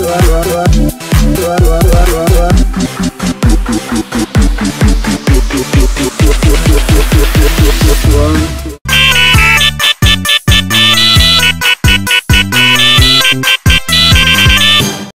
love, love, love.